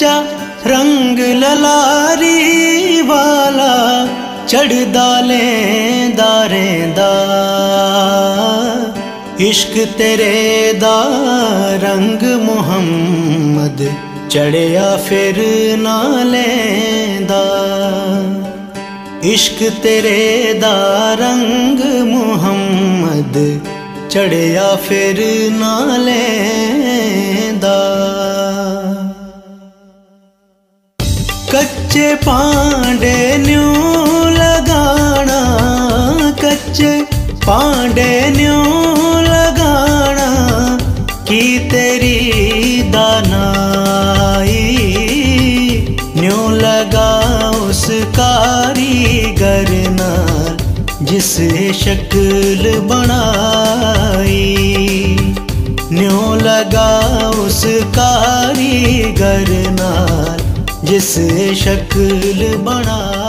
ਕੱਚਾ ਰੰਗ ਲਲਾਰੀ ਵਾਲਾ ਚੜਦਾ ਲੈਂਦਾ ਰਹਿੰਦਾ। ਇਸ਼ਕ ਤੇਰੇ ਦਾ ਰੰਗ ਮੁਹੰਮਦ ਚੜਿਆ ਫਿਰ ਨਾ ਲੈਂਦਾ। ਇਸ਼ਕ ਤੇਰੇ ਦਾ ਰੰਗ ਮੁਹੰਮਦ ਚੜਿਆ ਫਿਰ ਨਾ ਲੈ कच्चे पांडे न्यू लगाना, कच्चे पांडे न्यू लगाना, की तेरी दानाई। न्यू लगा उस कारीगर नाल, जिस शक्ल बनाई। न्यू लगा उस कारीगर नाल जिस शक्ल बना